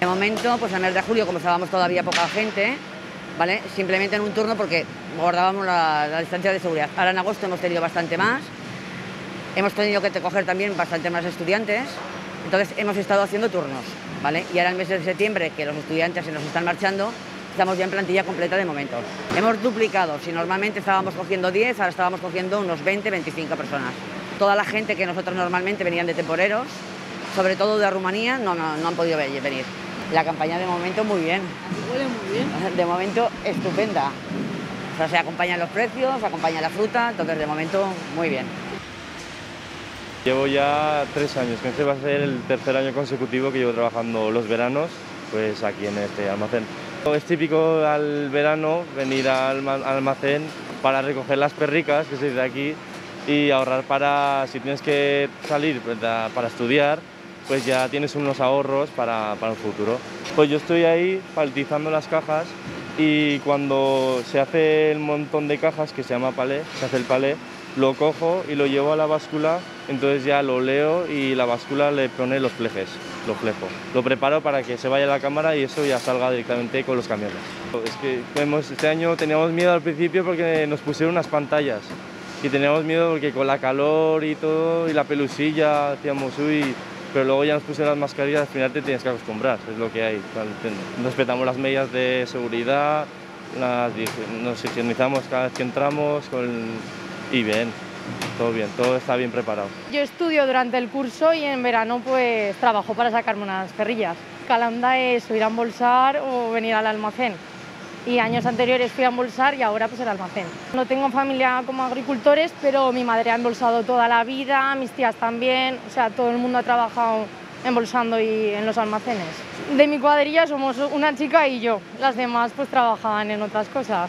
De momento, pues el mes de julio, como estábamos todavía poca gente, ¿vale? Simplemente en un turno porque guardábamos la, la distancia de seguridad. Ahora en agosto hemos tenido bastante más, hemos tenido que coger también bastante más estudiantes, entonces hemos estado haciendo turnos, ¿vale? Y ahora en el mes de septiembre, que los estudiantes se nos están marchando, estamos ya en plantilla completa de momento. Hemos duplicado, si normalmente estábamos cogiendo 10, ahora estábamos cogiendo unos 20, 25 personas. Toda la gente que nosotros normalmente venían de temporeros, sobre todo de Rumanía, no, no, no han podido venir. La campaña de momento muy bien. Huele muy bien. De momento estupenda. O sea, se acompañan los precios, se acompaña la fruta, entonces de momento muy bien. Llevo ya tres años, que este va a ser el tercer año consecutivo que llevo trabajando los veranos, pues aquí en este almacén. Es típico al verano venir al almacén para recoger las perricas, que se dice aquí, y ahorrar para, si tienes que salir pues, para estudiar, pues ya tienes unos ahorros para, para el futuro. Pues yo estoy ahí paltizando las cajas y cuando se hace el montón de cajas, que se llama palé, se hace el palé, lo cojo y lo llevo a la báscula, entonces ya lo leo y la báscula le pone los flejes, lo flejo. Lo preparo para que se vaya a la cámara y eso ya salga directamente con los camiones. Es que este año teníamos miedo al principio porque nos pusieron unas pantallas y teníamos miedo porque con la calor y todo y la pelusilla decíamos, uy, pero luego ya nos pusieron las mascarillas, al final te tienes que acostumbrar, es lo que hay. Respetamos las medidas de seguridad, nos higienizamos cada vez que entramos y bien, todo bien, todo está bien preparado. Yo estudio durante el curso y en verano pues trabajo para sacarme unas perrillas. Calanda es o ir a embolsar o venir al almacén y años anteriores fui a embolsar y ahora pues el almacén. No tengo familia como agricultores, pero mi madre ha embolsado toda la vida, mis tías también, o sea, todo el mundo ha trabajado embolsando y en los almacenes. De mi cuadrilla somos una chica y yo, las demás pues trabajaban en otras cosas.